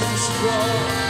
to scroll